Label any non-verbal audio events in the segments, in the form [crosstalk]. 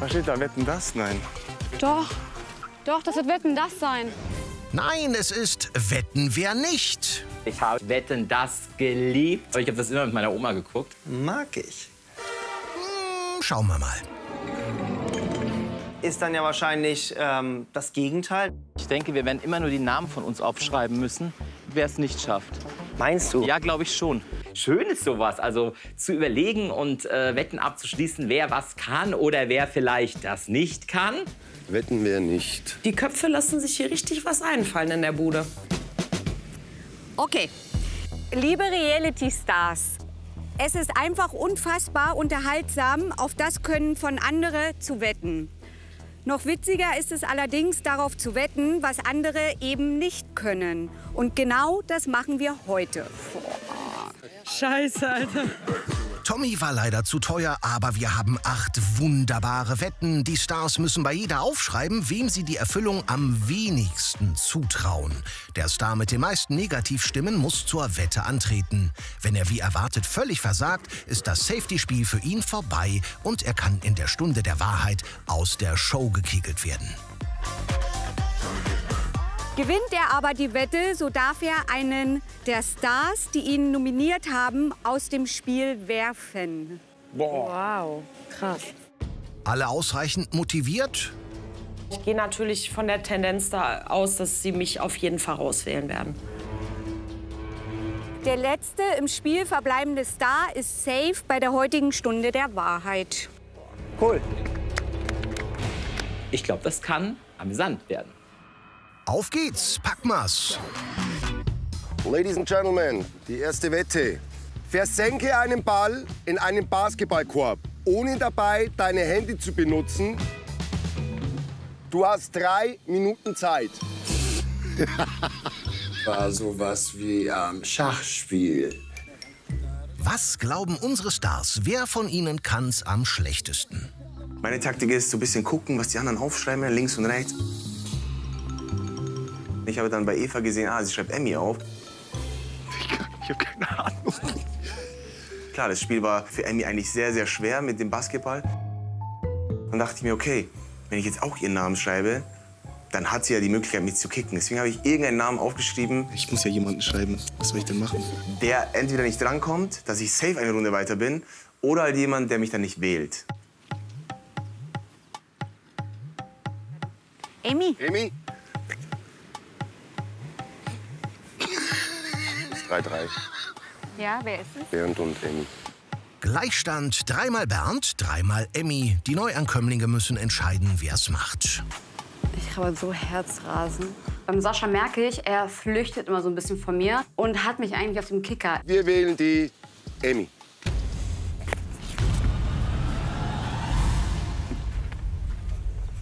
Was steht da? Wetten das? Nein. Doch, doch, das wird Wetten das sein. Nein, es ist Wetten wer nicht. Ich habe Wetten das geliebt. Ich habe das immer mit meiner Oma geguckt. Mag ich. Hm, schauen wir mal. Ist dann ja wahrscheinlich ähm, das Gegenteil. Ich denke, wir werden immer nur die Namen von uns aufschreiben müssen, wer es nicht schafft. Meinst du? Ja, glaube ich schon. Schön ist sowas, also zu überlegen und äh, Wetten abzuschließen, wer was kann oder wer vielleicht das nicht kann. Wetten wir nicht. Die Köpfe lassen sich hier richtig was einfallen in der Bude. Okay. Liebe Reality-Stars, es ist einfach unfassbar unterhaltsam, auf das Können von anderen zu wetten. Noch witziger ist es allerdings, darauf zu wetten, was andere eben nicht können. Und genau das machen wir heute. Scheiße, Alter. Tommy war leider zu teuer, aber wir haben acht wunderbare Wetten. Die Stars müssen bei jeder aufschreiben, wem sie die Erfüllung am wenigsten zutrauen. Der Star mit den meisten Negativstimmen muss zur Wette antreten. Wenn er wie erwartet völlig versagt, ist das Safety-Spiel für ihn vorbei und er kann in der Stunde der Wahrheit aus der Show gekegelt werden. Gewinnt er aber die Wette, so darf er einen der Stars, die ihn nominiert haben, aus dem Spiel werfen. Wow, krass. Alle ausreichend motiviert? Ich gehe natürlich von der Tendenz da aus, dass sie mich auf jeden Fall auswählen werden. Der letzte im Spiel verbleibende Star ist safe bei der heutigen Stunde der Wahrheit. Cool. Ich glaube, das kann amüsant werden. Auf geht's, Packmas. Ladies and Gentlemen, die erste Wette. Versenke einen Ball in einen Basketballkorb, ohne dabei deine Hände zu benutzen. Du hast drei Minuten Zeit. [laughs] War sowas wie ähm, Schachspiel. Was glauben unsere Stars? Wer von ihnen kann's am schlechtesten? Meine Taktik ist so ein bisschen gucken, was die anderen aufschreiben, links und rechts. Ich habe dann bei Eva gesehen, ah, sie schreibt Emmy auf. Ich habe keine Ahnung. Klar, das Spiel war für Emmy eigentlich sehr, sehr schwer mit dem Basketball. Dann dachte ich mir, okay, wenn ich jetzt auch ihren Namen schreibe, dann hat sie ja die Möglichkeit, mich zu kicken. Deswegen habe ich irgendeinen Namen aufgeschrieben. Ich muss ja jemanden schreiben. Was soll ich denn machen? Der entweder nicht drankommt, dass ich safe eine Runde weiter bin, oder halt jemand, der mich dann nicht wählt. Amy, Amy? 3-3. ja, wer ist es? Bernd und Amy. Gleichstand dreimal Bernd, dreimal Emmy. Die Neuankömmlinge müssen entscheiden, wer's macht. Ich habe so Herzrasen. Beim Sascha merke ich, er flüchtet immer so ein bisschen von mir und hat mich eigentlich auf dem Kicker. Wir wählen die Amy.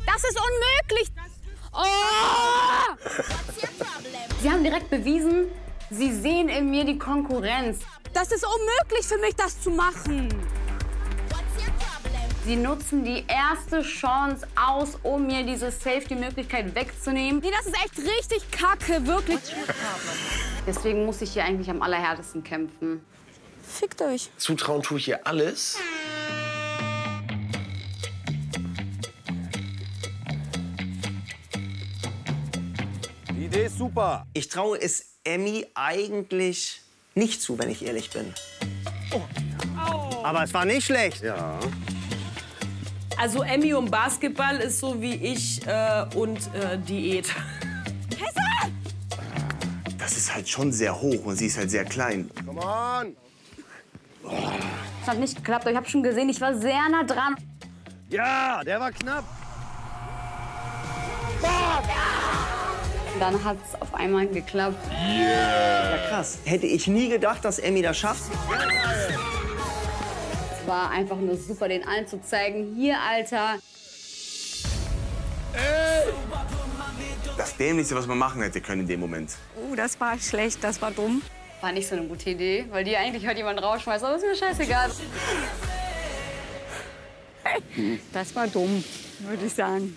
Das ist unmöglich! Oh! Sie haben direkt bewiesen, Sie sehen in mir die Konkurrenz. Das ist unmöglich für mich, das zu machen. Sie nutzen die erste Chance aus, um mir diese Safety-Möglichkeit wegzunehmen. Nee, das ist echt richtig kacke, wirklich. Deswegen muss ich hier eigentlich am allerhärtesten kämpfen. Fickt euch. Zutrauen tue ich ihr alles. Die Idee ist super. Ich traue es Emmy eigentlich nicht zu, wenn ich ehrlich bin. Aber es war nicht schlecht. Ja. Also Emmy und Basketball ist so wie ich äh, und äh, Diät. Das ist halt schon sehr hoch und sie ist halt sehr klein. Come on. Es hat nicht geklappt, aber ich habe schon gesehen, ich war sehr nah dran. Ja, der war knapp. Dann hat es auf einmal geklappt. Ja, krass. Hätte ich nie gedacht, dass Emmy das schafft. Es war einfach nur super, den allen zu zeigen. Hier, Alter. Das Dämlichste, was man machen hätte können in dem Moment. Oh, das war schlecht, das war dumm. War nicht so eine gute Idee, weil die eigentlich hört jemand rausschmeißt, aber ist mir scheißegal. Das war dumm, würde ich sagen.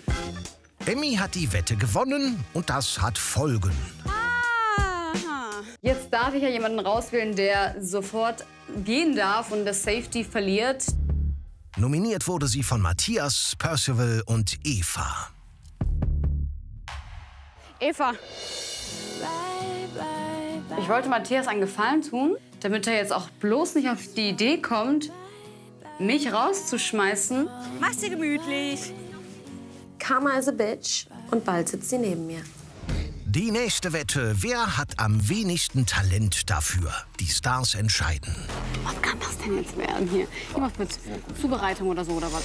Emmy hat die Wette gewonnen und das hat Folgen. Jetzt darf ich ja jemanden rauswählen, der sofort gehen darf und das Safety verliert. Nominiert wurde sie von Matthias, Percival und Eva. Eva. Ich wollte Matthias einen Gefallen tun, damit er jetzt auch bloß nicht auf die Idee kommt, mich rauszuschmeißen. Mach's dir gemütlich. Karma is a bitch und bald sitzt sie neben mir. Die nächste Wette, wer hat am wenigsten Talent dafür? Die Stars entscheiden. Was kann das denn jetzt werden hier? Irgendwas mit Zubereitung oder so oder was?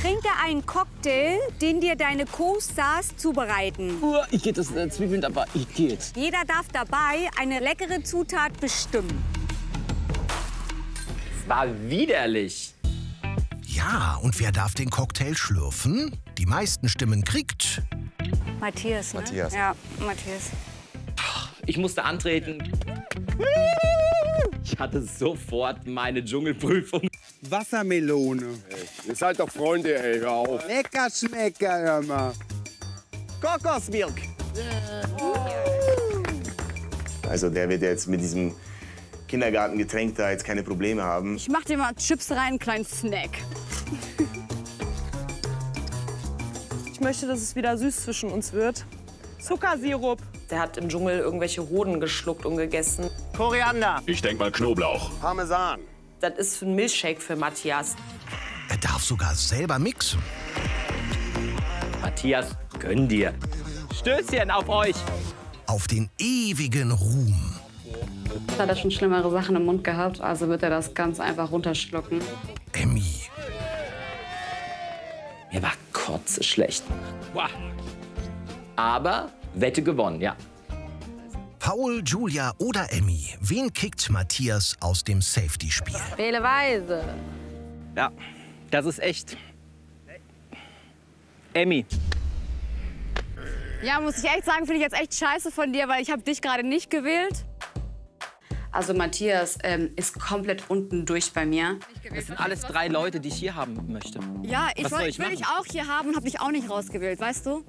Trinke einen Cocktail, den dir deine Co-Stars zubereiten. Uh, ich geht das äh, Zwiebeln, aber ich geht. Jeder darf dabei eine leckere Zutat bestimmen. Es war widerlich. Ja, und wer darf den Cocktail schlürfen? Die meisten Stimmen kriegt Matthias, ne? Matthias. Ja, Matthias. Ich musste antreten. Ich hatte sofort meine Dschungelprüfung. Wassermelone. Ihr seid doch Freunde, ey, hör auf. Lecker Schmecker, hör mal. Kokosmilk. Also der wird jetzt mit diesem Kindergartengetränk da jetzt keine Probleme haben. Ich mach dir mal Chips rein, einen kleinen Snack. Ich möchte, dass es wieder süß zwischen uns wird. Zuckersirup. Der hat im Dschungel irgendwelche Hoden geschluckt und gegessen. Koriander. Ich denk mal Knoblauch. Parmesan. Das ist für ein Milchshake für Matthias. Er darf sogar selber mixen. Matthias, gönn dir. Stößchen auf euch. Auf den ewigen Ruhm. Hat er schon schlimmere Sachen im Mund gehabt, also wird er das ganz einfach runterschlucken. Emmy. Mir war kotze schlecht. Boah. Aber Wette gewonnen, ja. Paul, Julia oder Emmy, wen kickt Matthias aus dem Safety-Spiel? Wähle weise. Ja, das ist echt. Emmy. Ja, muss ich echt sagen, finde ich jetzt echt scheiße von dir, weil ich habe dich gerade nicht gewählt. Also Matthias ähm, ist komplett unten durch bei mir. Das sind alles drei Leute, die ich hier haben möchte. Ja, ich, Was woll, soll ich will dich auch hier haben und habe dich auch nicht rausgewählt, weißt du?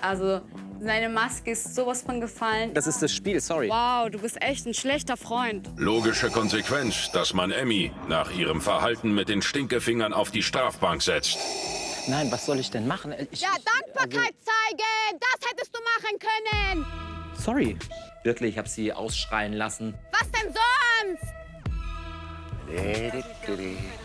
Also, seine Maske ist sowas von gefallen. Das ist das Spiel, sorry. Wow, du bist echt ein schlechter Freund. Logische Konsequenz, dass man Emmy nach ihrem Verhalten mit den Stinkefingern auf die Strafbank setzt. Nein, was soll ich denn machen? Ich, Ja, Dankbarkeit zeigen! Das hättest du machen können! Sorry. Wirklich, ich habe sie ausschreien lassen. Was denn sonst?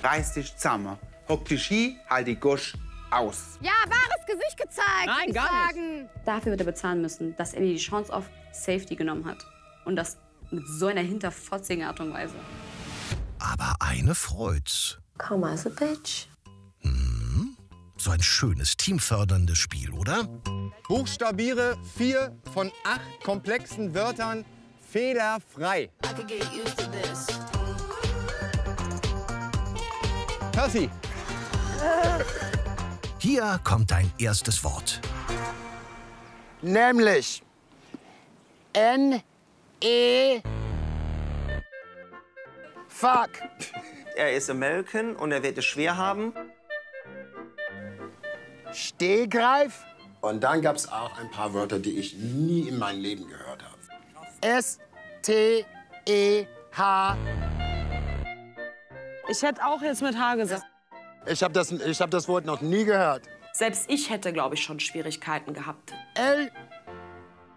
Reiß dich zusammen. Hock dich hin, halt die Gosch aus. Ja, wahres Gesicht gezeigt, Nein, gar nicht. sagen. Dafür wird er bezahlen müssen, dass Emmy die Chance auf Safety genommen hat. Und das mit so einer hinterfotzigen Art und Weise. Aber eine freut's. Karma is a bitch. So ein schönes, teamförderndes Spiel, oder? Buchstabiere vier von acht komplexen Wörtern fehlerfrei. Percy, Hier kommt dein erstes Wort. nämlich N E Fuck. Er ist American und er wird es schwer haben. Stehgreif. Und dann gab es auch ein paar Wörter, die ich nie in meinem Leben gehört habe. S T E H. Ich hätte auch jetzt mit H gesagt. Ich habe das, ich hab das Wort noch nie gehört. Selbst ich hätte, glaube ich, schon Schwierigkeiten gehabt. L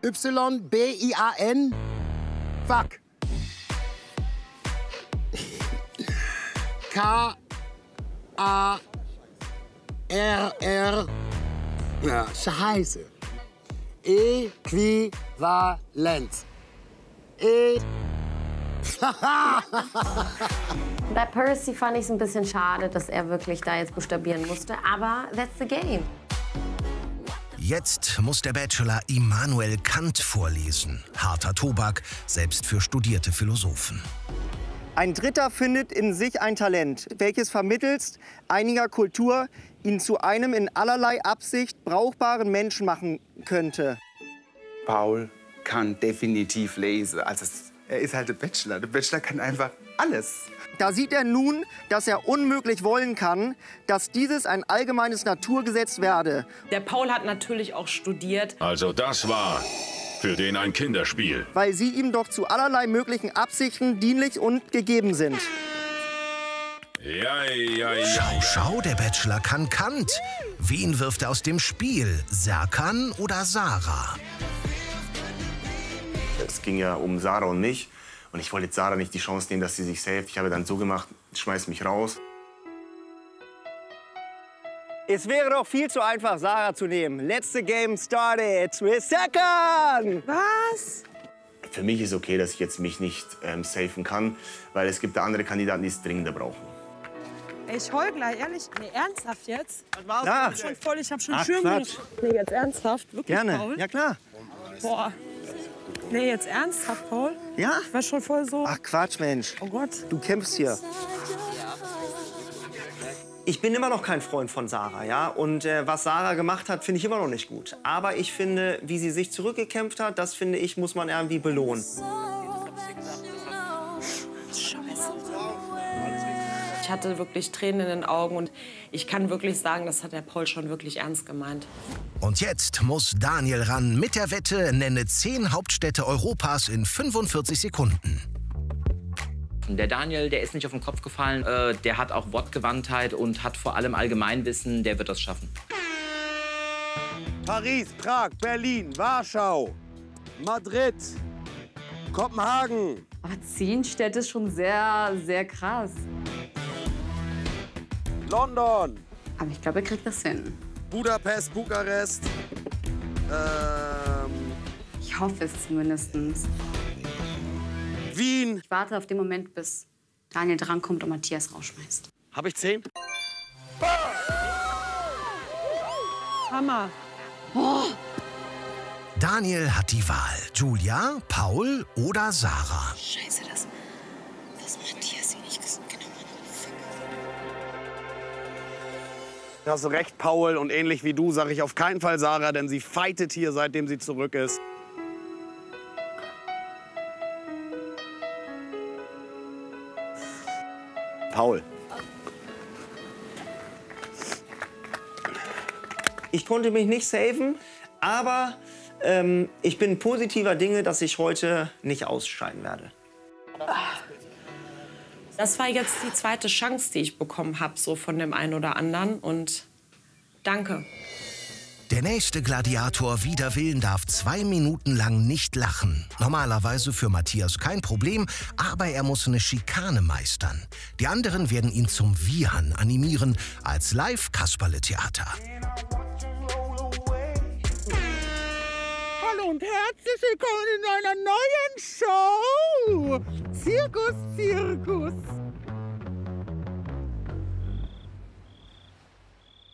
Y B I A N. Fuck. K A R R. Ja, Scheiße. Äquivalent. E. [laughs] Bei Percy fand ich es ein bisschen schade, dass er wirklich da jetzt buchstabieren musste. Aber that's the game. Jetzt muss der Bachelor Immanuel Kant vorlesen. Harter Tobak, selbst für studierte Philosophen. Ein Dritter findet in sich ein Talent, welches vermittels einiger Kultur ihn zu einem in allerlei Absicht brauchbaren Menschen machen könnte. Paul kann definitiv lesen. Also es- er ist halt der Bachelor. Der Bachelor kann einfach alles. Da sieht er nun, dass er unmöglich wollen kann, dass dieses ein allgemeines Naturgesetz werde. Der Paul hat natürlich auch studiert. Also das war für den ein Kinderspiel. weil sie ihm doch zu allerlei möglichen Absichten dienlich und gegeben sind. Ja, ja, ja. Schau, schau, der Bachelor kann Kant. Wen wirft er aus dem Spiel? Serkan oder Sarah? Es ging ja um Sarah und mich. Und ich wollte jetzt Sarah nicht die Chance nehmen, dass sie sich saved. Ich habe dann so gemacht, schmeiß mich raus. Es wäre doch viel zu einfach, Sarah zu nehmen. Letzte Game started with Serkan. Was? Für mich ist okay, dass ich jetzt mich nicht ähm, safen kann, weil es gibt da andere Kandidaten, die es dringender brauchen. Ey, Ich heul gleich, ehrlich. Nee, ernsthaft jetzt? Was Ja. Ich bin schon voll, ich hab schon Ach, Schirmmodus. Quatsch. Nee, jetzt ernsthaft? Wirklich, Gerne. Paul? Ja, klar. Boah. Nee, jetzt ernsthaft, Paul? Ja? Ich war schon voll so. Ach Quatsch, Mensch. Oh Gott. Du kämpfst hier. Ich bin immer noch kein Freund von Sarah, ja. Und äh, was Sarah gemacht hat, finde ich immer noch nicht gut. Aber ich finde, wie sie sich zurückgekämpft hat, das finde ich, muss man irgendwie belohnen. Ich hatte wirklich Tränen in den Augen und ich kann wirklich sagen, das hat der Paul schon wirklich ernst gemeint. Und jetzt muss Daniel ran mit der Wette, nenne 10 Hauptstädte Europas in 45 Sekunden. Der Daniel, der ist nicht auf den Kopf gefallen. Äh, der hat auch Wortgewandtheit und hat vor allem Allgemeinwissen. Der wird das schaffen. Paris, Prag, Berlin, Warschau, Madrid, Kopenhagen. Aber zehn Städte ist schon sehr, sehr krass. London, Aber ich glaube, er kriegt das hin. Budapest, Bukarest. Ähm, Ich hoffe es zumindest. Wien. Ich warte auf den Moment, bis Daniel drankommt und Matthias rausschmeißt. Habe ich zehn? Hammer. Daniel hat die Wahl. Julia, Paul oder Sarah? Scheiße, das, das Matthias hast du recht, Paul. Und ähnlich wie du sage ich auf keinen Fall Sarah, denn sie fightet hier, seitdem sie zurück ist. Paul. Ich konnte mich nicht saven, aber ähm, ich bin positiver Dinge, dass ich heute nicht ausscheiden werde. Das war jetzt die zweite Chance, die ich bekommen habe, so von dem einen oder anderen. Und danke. Der nächste Gladiator wider Willen darf zwei Minuten lang nicht lachen. Normalerweise für Matthias kein Problem, aber er muss eine Schikane meistern. Die anderen werden ihn zum Wiehern animieren als Live-Kasperle-Theater. Und herzlich willkommen in einer neuen Show. Zirkus, Zirkus.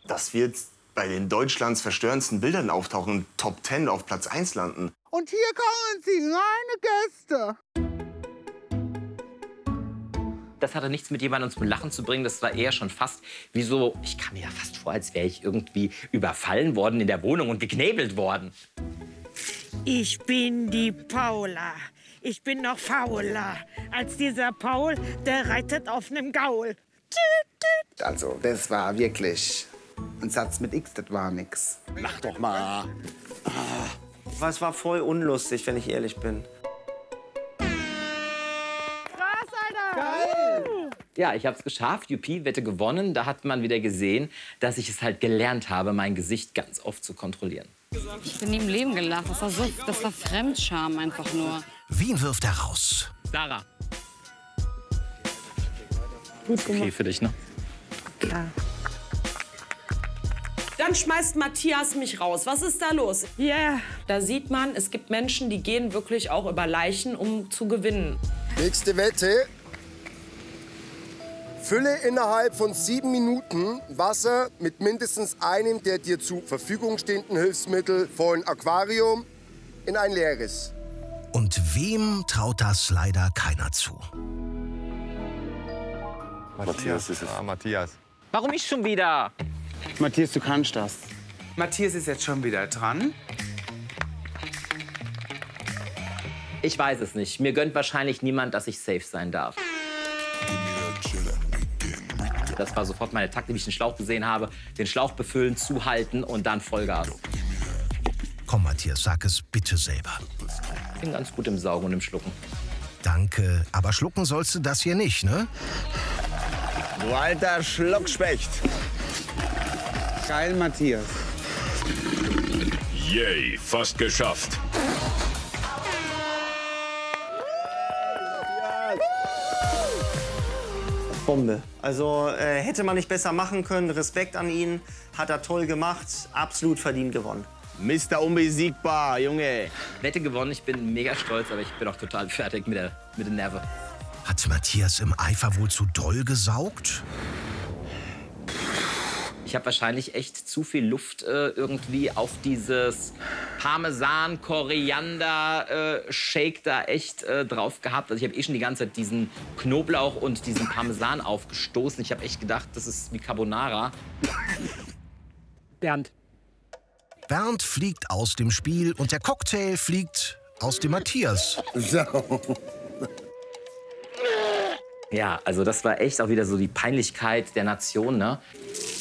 Dass wir jetzt bei den Deutschlands verstörendsten Bildern auftauchen und Top 10 auf Platz 1 landen. Und hier kommen sie, meine Gäste. Das hatte nichts mit jemandem zum Lachen zu bringen. Das war eher schon fast wie so, ich kam mir ja fast vor, als wäre ich irgendwie überfallen worden in der Wohnung und geknebelt worden. Ich bin die Paula. Ich bin noch fauler als dieser Paul, der reitet auf einem Gaul. Also, das war wirklich ein Satz mit X, das war nix. Lach doch mal. Es war voll unlustig, wenn ich ehrlich bin. Ja, ich habe es geschafft. Juppie, Wette gewonnen. Da hat man wieder gesehen, dass ich es halt gelernt habe, mein Gesicht ganz oft zu kontrollieren. Ich bin nie im Leben gelacht. Das war, so, das war Fremdscham einfach nur. Wen wirft er raus? Sarah. Gut Okay für dich, ne? Klar. Dann schmeißt Matthias mich raus. Was ist da los? Ja. Yeah. Da sieht man, es gibt Menschen, die gehen wirklich auch über Leichen, um zu gewinnen. Nächste Wette. Fülle innerhalb von sieben Minuten Wasser mit mindestens einem der dir zur Verfügung stehenden Hilfsmittel von Aquarium in ein leeres. Und wem traut das leider keiner zu? Matthias ist es. Ah, Matthias. Warum ich schon wieder? Matthias, du kannst das. Matthias ist jetzt schon wieder dran. Ich weiß es nicht. Mir gönnt wahrscheinlich niemand, dass ich safe sein darf. Das war sofort meine Taktik, wie ich den Schlauch gesehen habe. Den Schlauch befüllen, zuhalten und dann Vollgas. Komm, Matthias, sag es bitte selber. Bin ganz gut im Saugen und im Schlucken. Danke, aber schlucken sollst du das hier nicht, ne? Du alter Schluckspecht. Geil, Matthias. Yay, fast geschafft. Bombe. Also äh, hätte man nicht besser machen können. Respekt an ihn. Hat er toll gemacht. Absolut verdient gewonnen. Mr. Unbesiegbar, Junge. Wette gewonnen, ich bin mega stolz, aber ich bin auch total fertig mit der, mit der Nerve. Hat Matthias im Eifer wohl zu doll gesaugt? Ich habe wahrscheinlich echt zu viel Luft äh, irgendwie auf dieses Parmesan, Koriander, äh, Shake da echt äh, drauf gehabt. Also ich habe eh schon die ganze Zeit diesen Knoblauch und diesen Parmesan aufgestoßen. Ich habe echt gedacht, das ist wie Carbonara. Bernd. Bernd fliegt aus dem Spiel und der Cocktail fliegt aus dem Matthias. Ja, also das war echt auch wieder so die Peinlichkeit der Nation, ne?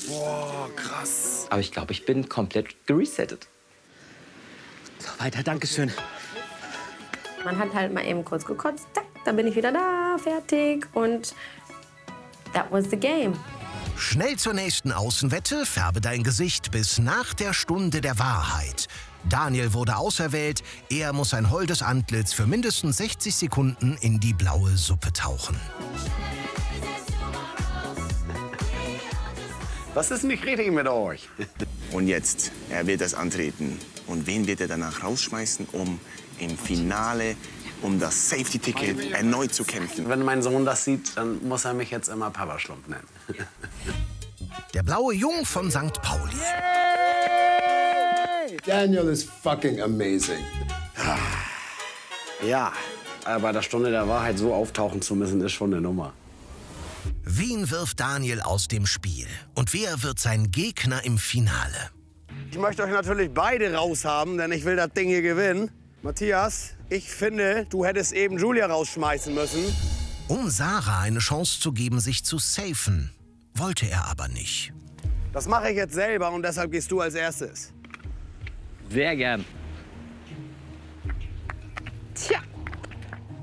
Boah, krass. Aber ich glaube, ich bin komplett geresettet. So, weiter, Dankeschön. Man hat halt mal eben kurz gekotzt, zack, dann bin ich wieder da, fertig und that was the game. Schnell zur nächsten Außenwette, färbe dein Gesicht bis nach der Stunde der Wahrheit. Daniel wurde auserwählt, er muss ein holdes Antlitz für mindestens 60 Sekunden in die blaue Suppe tauchen. Was ist nicht richtig mit euch? [laughs] Und jetzt, er wird das antreten. Und wen wird er danach rausschmeißen, um im Finale um das Safety-Ticket erneut zu kämpfen? Wenn mein Sohn das sieht, dann muss er mich jetzt immer Papa Schlumpf nennen. Der blaue Jung von St. Pauli. Daniel is fucking amazing. Ja, aber bei der Stunde der Wahrheit so auftauchen zu müssen, ist schon eine Nummer. Wen wirft Daniel aus dem Spiel? Und wer wird sein Gegner im Finale? Ich möchte euch natürlich beide raushaben, denn ich will das Ding hier gewinnen. Matthias, ich finde, du hättest eben Julia rausschmeißen müssen. Um Sarah eine Chance zu geben, sich zu safen, wollte er aber nicht. Das mache ich jetzt selber und deshalb gehst du als erstes. Sehr gern. Tja.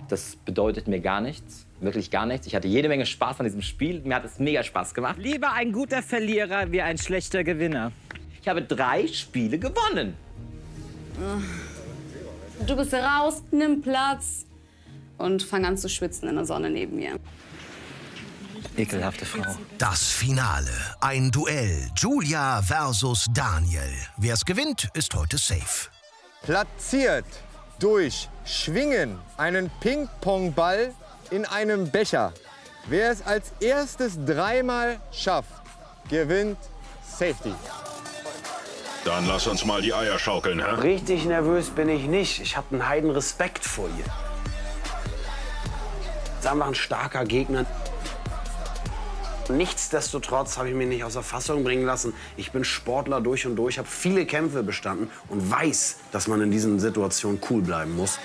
Das bedeutet mir gar nichts. Wirklich gar nichts. Ich hatte jede Menge Spaß an diesem Spiel. Mir hat es mega Spaß gemacht. Lieber ein guter Verlierer wie ein schlechter Gewinner. Ich habe drei Spiele gewonnen. Du bist raus, nimm Platz und fang an zu schwitzen in der Sonne neben mir. Ekelhafte Frau. Das Finale. Ein Duell. Julia versus Daniel. Wer es gewinnt, ist heute safe. Platziert durch Schwingen einen Ping-Pong-Ball in einem Becher. Wer es als erstes dreimal schafft, gewinnt Safety. Dann lass uns mal die Eier schaukeln, hä? Richtig nervös bin ich nicht. Ich habe einen heiden Respekt vor ihr. Das ist einfach ein starker Gegner. Nichtsdestotrotz habe ich mich nicht aus der Fassung bringen lassen. Ich bin Sportler durch und durch, habe viele Kämpfe bestanden und weiß, dass man in diesen Situationen cool bleiben muss.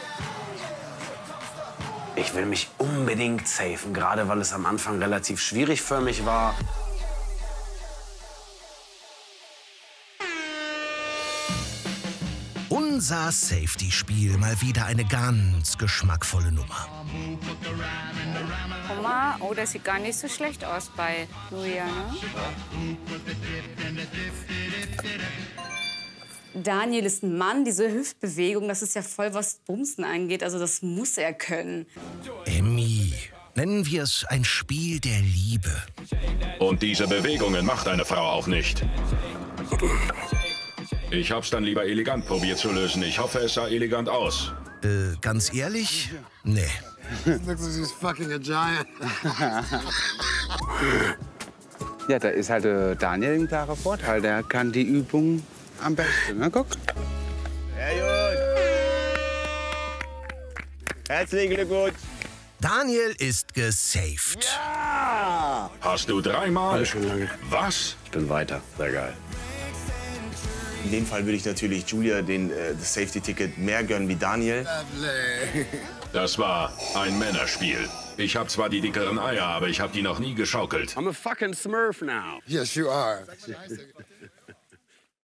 Ich will mich unbedingt safen, gerade weil es am Anfang relativ schwierig für mich war. Unser Safety-Spiel mal wieder eine ganz geschmackvolle Nummer. Mal, oh, das sieht gar nicht so schlecht aus bei Julia, ne? Daniel ist ein Mann, diese Hüftbewegung, das ist ja voll, was Bumsen angeht. Also das muss er können. Emmy, nennen wir es ein Spiel der Liebe. Und diese Bewegungen macht eine Frau auch nicht. Ich hab's dann lieber elegant probiert zu lösen. Ich hoffe, es sah elegant aus. Äh, ganz ehrlich? Nee. [laughs] Looks fucking a giant. [laughs] Ja, da ist halt äh, Daniel ein klarer Vorteil. Der kann die Übung am besten. Na, guck. Sehr gut. Herzlichen Glückwunsch. Daniel ist gesaved. Hast du dreimal? Alles schon lange. Was? Ich bin weiter. Sehr geil. In dem Fall würde ich natürlich Julia den, äh, das Safety-Ticket mehr gönnen wie Daniel. Das war ein Männerspiel. Ich hab zwar die dickeren Eier, aber ich hab die noch nie geschaukelt. I'm a fucking Smurf now. Yes, you are.